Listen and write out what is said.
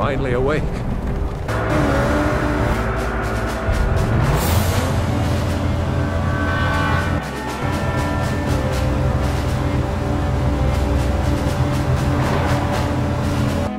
finally awake.